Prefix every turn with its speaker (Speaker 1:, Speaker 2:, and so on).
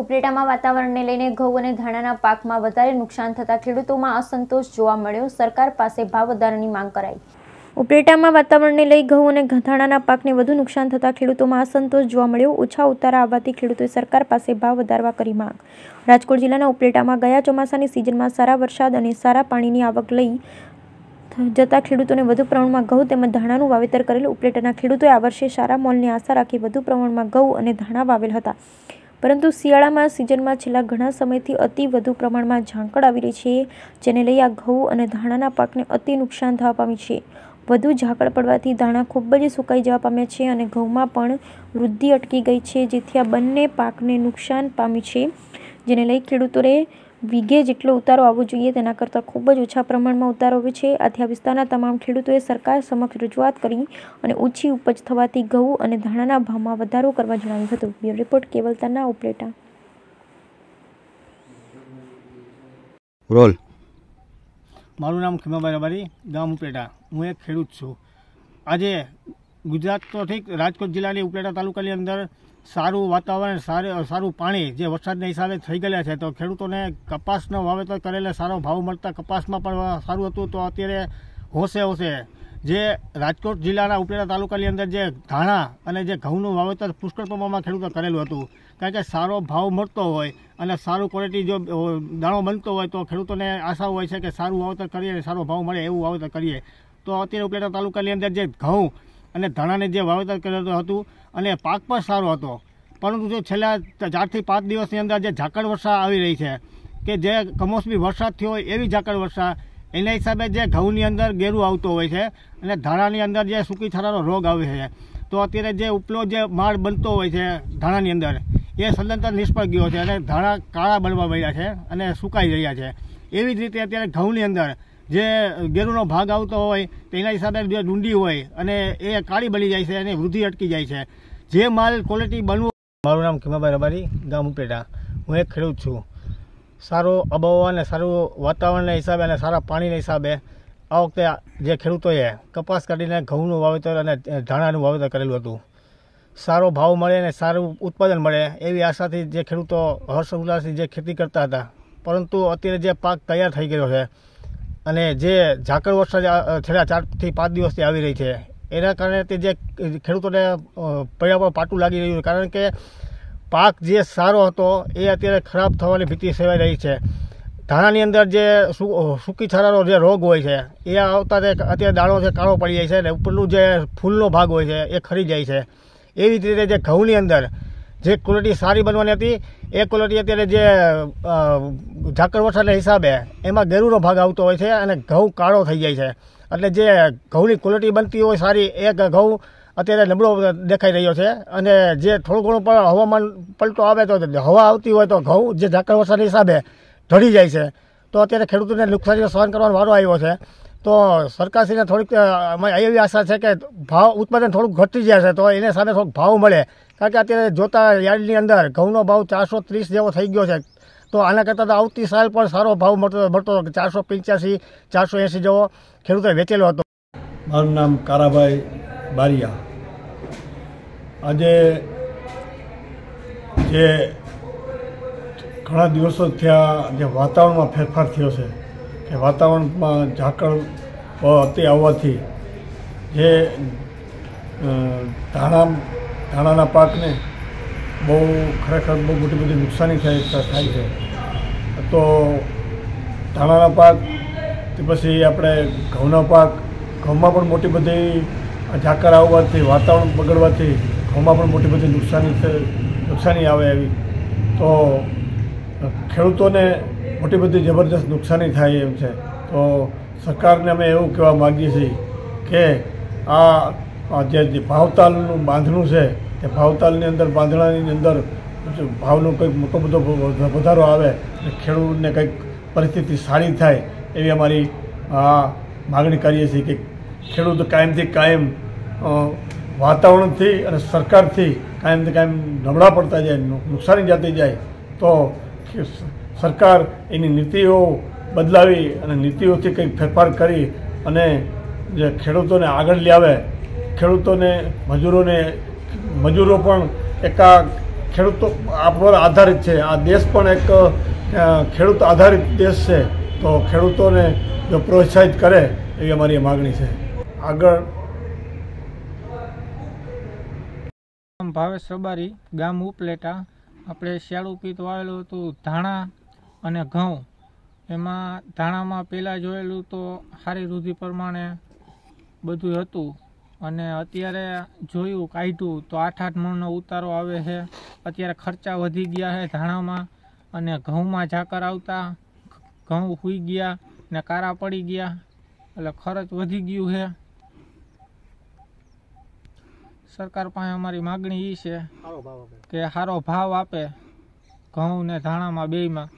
Speaker 1: ઉપલેટામાં વાતાવરણને લઈને ઘઉં અને ધાણાના પાકમાં વધારે નુકસાન થતાં ખેડૂતોમાં અસંતોષ જોવા મળ્યો. સરકાર પાસે ભાવ વધારાની માંગ કરાઈ. ઉપલેટામાં વાતાવરણને લઈ ઘઉં અને ધાણાના પાકને વધુ નુકસાન થતાં ખેડૂતોમાં અસંતોષ જોવા મળ્યો. ઓછા ઉતારા આવવાથી ખેડૂતોએ સરકાર પાસે ભાવ વધારવા કરી માંગ. રાજકોટ જિલ્લાના ઉપલેટામાં ગયા ચોમાસાની સિઝનમાં સારા વરસાદ અને સારા પાણીની આવક લઈ જતા ખેડૂતોને વધુ પ્રમાણમાં ઘઉં તેમજ ધાણાનું વાવેતર કરેલ. ઉપલેટાના ખેડૂતોએ આ વર્ષે સારા મોલની આશા રાખી વધુ પ્રમાણમાં ઘઉં અને ધાણા વાવેલ હતા. પરંતુ શિયાળામાં સિઝનમાં છેલ્લા ઘણા સમયથી અતિ વધુ પ્રમાણમાં ઝાંકળ આવી રહી છે, જેને લઈ આ ઘઉં અને ધાણાના પાકને અતિ નુકસાન થવા પામ્યું છે. વધુ ઝાકળ પડવાથી ધાણા ખૂબ જ સુકાઈ જવા પામ્યા છે અને ઘઉંમાં પણ વૃદ્ધિ અટકી ગઈ છે, જેથી આ બંને પાકને નુકસાન પામ્યું છે, જેને લઈ ખેડૂતોએ વીઘે જેટલો ઉતારો આવવો જોઈએ તેના કરતાં ખૂબ જ ઓછા પ્રમાણમાં ઉતારો આવ્યો છે. આથી આ વિસ્તારના તમામ ખેડૂતોએ સરકાર સમક્ષ રજૂઆત કરી અને ઓછી ઉપજ થવાથી ઘઉં અને ધાણાના ભાવમાં વધારો કરવા જણાવ્યું હતું. બ્યુરો રિપોર્ટ કેવલતાના ઉપલેટા.
Speaker 2: રોલ.
Speaker 3: મારું નામ ખીમાભાઈ રબારી ગામ ઉપલેટા. હું એક ખેડૂત છું. આજે ગુજરાત તો ઠીક, રાજકોટ જિલ્લાની ઉપલેટા તાલુકાની અંદર સારું વાતાવરણ, સારું સારું પાણી જે વરસાદના હિસાબે થઈ ગયેલા છે, તો ખેડૂતોને કપાસનો વાવેતર કરેલા સારો ભાવ મળતા કપાસમાં પણ સારું હતું, તો અત્યારે હોશે હોશે. જે રાજકોટ જિલ્લાના ઉપલેટા તાલુકાની અંદર જે ધાણા અને જે ઘઉંનું વાવેતર પુષ્કળ પ્રમાણમાં ખેડૂતો કરેલું હતું, કારણ કે સારો ભાવ મળતો હોય અને સારું ક્વોલિટી જો દાણો બનતો હોય, તો ખેડૂતોને આશા હોય છે કે સારું વાવેતર કરીએ અને સારો ભાવ મળે એવું વાવેતર કરીએ. તો અત્યારે ઉપલેટા તાલુકાની અંદર જે ઘઉં અને ધાણાને જે વાવેતર કરેલું હતું અને પાક પણ સારો હતો. પરંતુ જો છેલ્લા ચારથી પાંચ દિવસની અંદર જે ઝાકળ વર્ષા આવી રહી છે, કે જે કમોસમી વરસાદ થયો એવી ઝાકળ વર્ષા, એના હિસાબે જે ઘઉંની અંદર ગેરું આવતો હોય છે અને ધાણાની અંદર જે સૂકી છરાનો રોગ આવે છે, તો અત્યારે જે ઉપલો જે માળ બનતો હોય છે ધાણાની અંદર, એ સદંતર નિષ્ફળ ગયો છે અને ધાણા કાળા બનવા મળ્યા છે અને સુકાઈ રહ્યા છે. એવી જ રીતે અત્યારે ઘઉંની અંદર જે ગેરુનો ભાગ આવતો હોય તેના હિસાબે જે ડુંડી હોય અને એ કાળી બની જાય છે અને વૃદ્ધિ અટકી જાય છે. જે માલ ક્વોલિટી બનવું મારું નામ ખીમાભાઈ રબારી, ગામ ઉપેટા. હું એક ખેડૂત છું. સારો આબોહવા અને સારું વાતાવરણના હિસાબે અને સારા પાણીના હિસાબે આ વખતે જે ખેડૂતોએ કપાસ કાઢીને ઘઉંનું વાવેતર અને ધાણાનું વાવેતર કરેલું હતું. સારો ભાવ મળે અને સારું ઉત્પાદન મળે એવી આશાથી જે ખેડૂતો હર્ષ ઉલ્લાસથી જે ખેતી કરતા હતા. પરંતુ અત્યારે જે પાક તૈયાર થઈ ગયો છે અને જે ઝાકળ વરસાદ છેલ્લા ચારથી પાંચ દિવસથી આવી રહી છે, એના કારણે તે જે ખેડૂતોને પૈડા પર પાટું લાગી રહ્યું છે, કારણ કે પાક જે સારો હતો, એ અત્યારે ખરાબ થવાની ભીતિ સેવાઈ રહી છે. ધાણાની અંદર જે સૂકી છારાનો જે રોગ હોય છે, એ આવતા તે અત્યારે દાણો છે, કાળો પડી જાય છે, અને ઉપરનું જે ફૂલનો ભાગ હોય છે, એ ખરી જાય છે. એવી જ રીતે જે ઘઉંની અંદર જે ક્વોલિટી સારી બનવાની હતી, એ ક્વોલિટી અત્યારે જે ઝાકળ વરસાદના હિસાબે એમાં ગેરુનો ભાગ આવતો હોય છે અને ઘઉં કાળો થઈ જાય છે. એટલે જે ઘઉંની ક્વોલિટી બનતી હોય સારી, એ ઘઉં અત્યારે નબળો દેખાઈ રહ્યો છે અને જે થોડું ઘણું પણ હવામાન પલટો આવે તો હવા આવતી હોય તો ઘઉં જે ઝાકળ વરસાદના હિસાબે ઢળી જાય છે. તો અત્યારે ખેડૂતોને નુકસાનીનો સહન કરવાનો વારો આવ્યો છે. તો સરકારશ્રીને થોડીક એવી આશા છે કે ભાવ, ઉત્પાદન થોડુંક ઘટી જાય છે તો એને સામે થોડોક ભાવ મળે. કારણ કે અત્યારે જોતા યાર્ડની અંદર ઘઉંનો ભાવ ચારસો ત્રીસ જેવો થઈ ગયો છે. તો આના કરતાં તો આવતી સાલ પણ સારો ભાવ મળતો મળતો ચારસો પંચ્યાસી, ચારસો એંસી જેવો ખેડૂતોએ વેચેલો હતો.
Speaker 4: મારું નામ કારાભાઈ બારિયા. આજે જે ઘણા દિવસો થયા જે વાતાવરણમાં ફેરફાર થયો છે, કે વાતાવરણમાં ઝાકળ અતિ આવવાથી જે ધાણા ધાણાના પાકને બહુ ખરેખર બહુ મોટી બધી નુકસાની થાય થાય છે. તો ધાણાના પાક, તે પછી આપણે ઘઉંના પાક, ઘઉંમાં પણ મોટી બધી ઝાકર આવવાથી, વાતાવરણ બગડવાથી ઘઉંમાં પણ મોટી બધી નુકસાની નુકસાની આવે એવી. તો ખેડૂતોને મોટી બધી જબરદસ્ત નુકસાની થાય એમ છે. તો સરકારને અમે એવું કહેવા માગીએ છીએ કે આ જે ભાવતાલનું બાંધણું છે તે ભાવતાલની અંદર, બાંધણાની અંદર ભાવનો કંઈક મોટો બધો વધારો આવે અને ખેડૂતને કંઈક પરિસ્થિતિ સારી થાય એવી અમારી માગણી કરીએ છીએ કે ખેડૂત કાયમથી કાયમ વાતાવરણથી અને સરકારથી કાયમથી કાયમ નબળા પડતા જાય નુકસાની જતી જાય, તો સરકાર એની નીતિઓ બદલાવી અને નીતિઓથી કંઈક ફેરફાર કરી અને જે ખેડૂતોને આગળ લાવે ખેડૂતોને, મજૂરોને મજૂરો પણ એક આ ખેડૂતો આ પર આધારિત છે. આ દેશ પણ એક ખેડૂત આધારિત દેશ છે. તો ખેડૂતોને જો પ્રોત્સાહિત કરે એવી અમારી માગણી છે. આગળ.
Speaker 5: ભાવેશ સબારી ગામ ઉપલેટા. આપણે શિયાળુ પીત વાવેલું હતું ધાણા અને ઘઉં. એમાં ધાણામાં પહેલાં જોયેલું તો સારી વૃદ્ધિ પ્રમાણે બધું હતું. અને અત્યારે જોયું કાઢ્યું તો આઠ આઠ મણનો ઉતારો આવે છે. અત્યારે ખર્ચા વધી ગયા છે ધાણામાં અને ઘઉંમાં ઝાકર આવતા ઘઉં સૂઈ ગયા ને કારા પડી ગયા. એટલે ખર્ચ વધી ગયું છે. સરકાર પાસે અમારી માગણી એ છે કે સારો ભાવ આપે ઘઉં ને ધાણામાં બેયમાં.